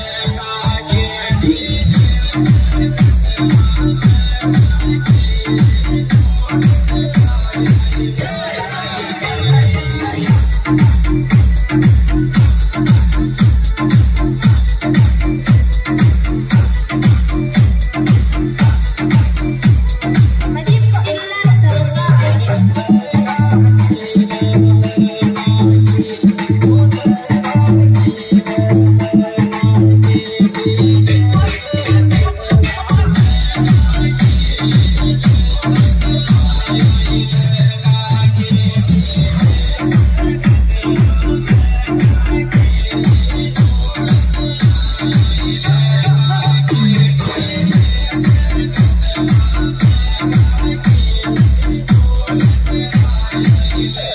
Yeah.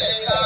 Yeah.